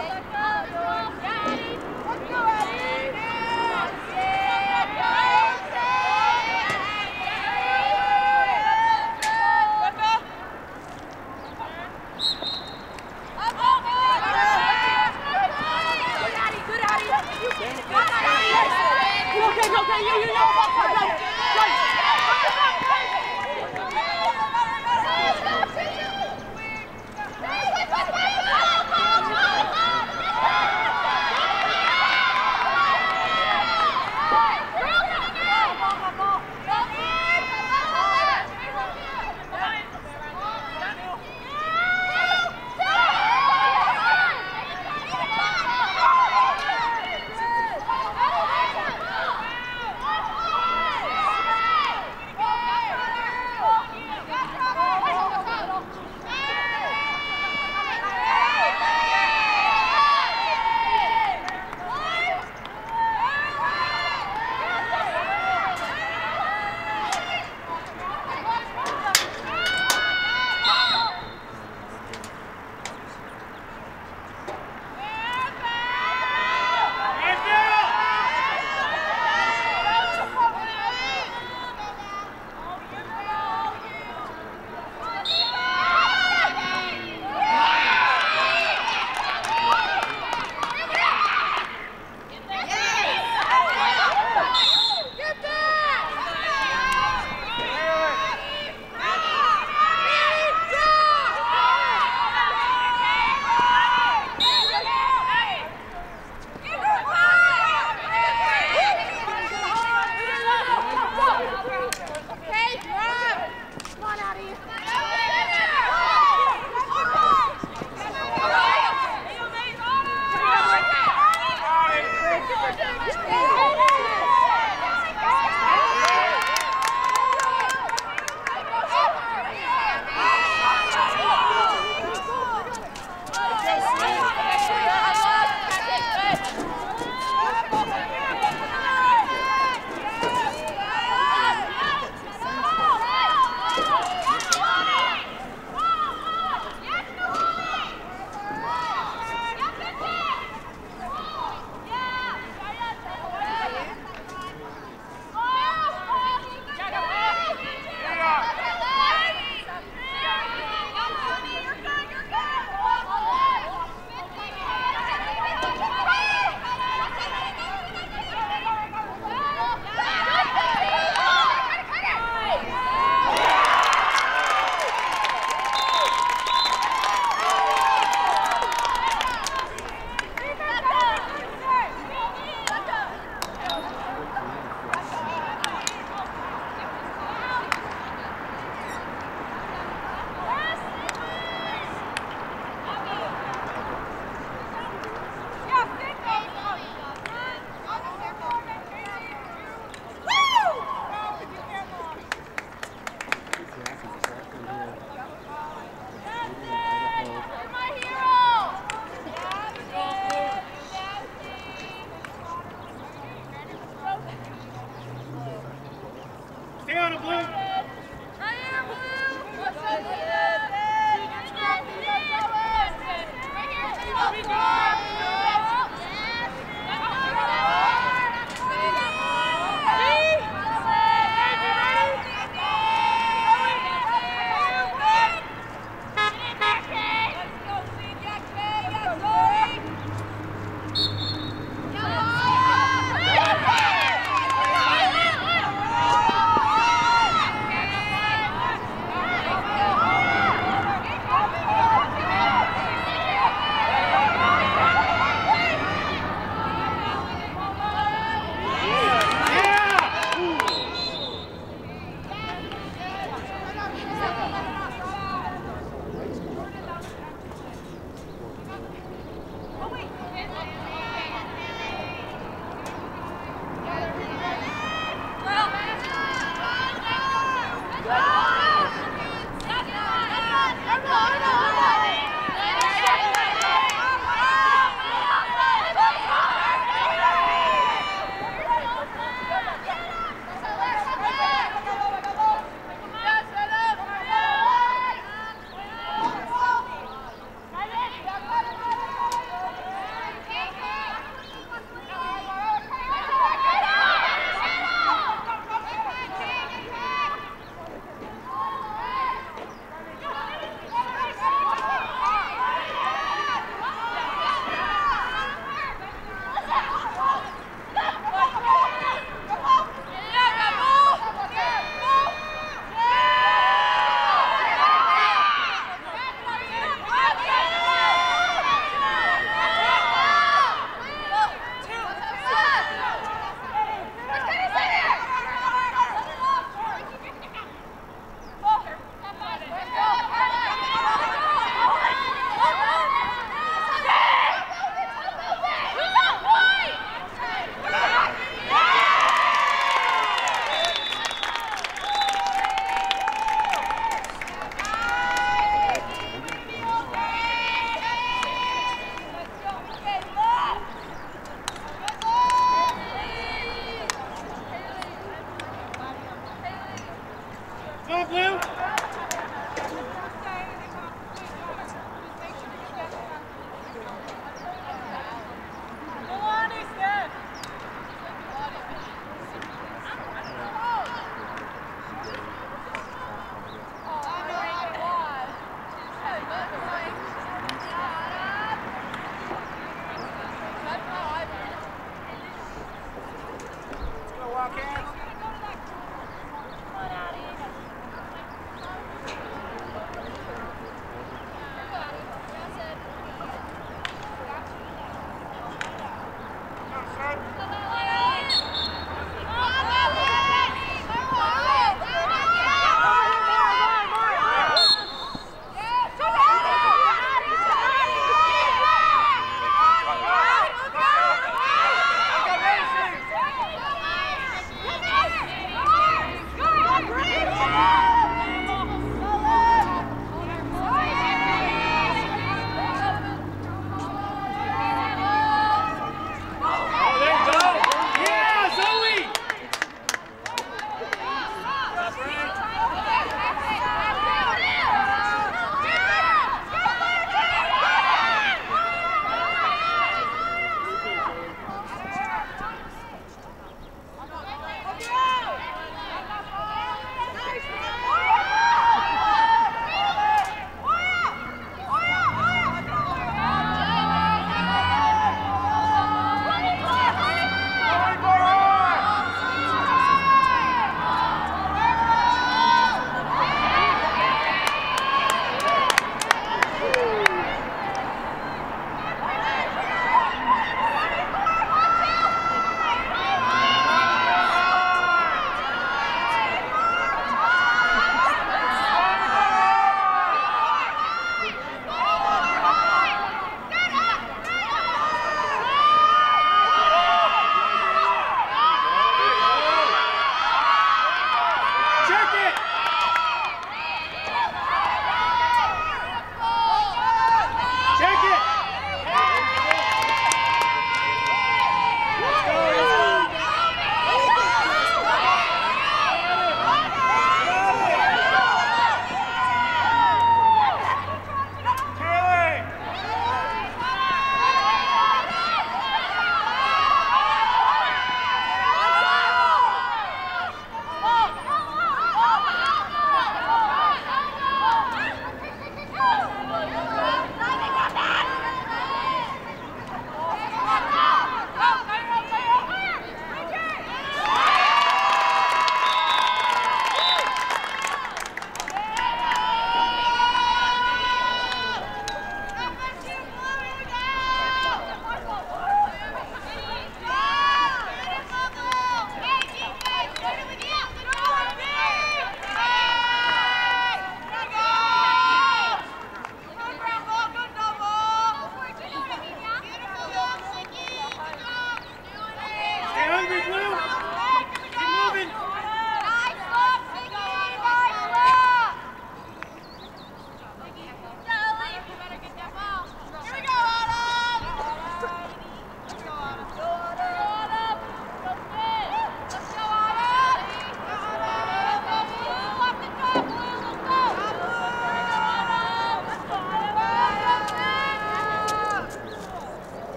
Bye.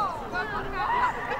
Oh,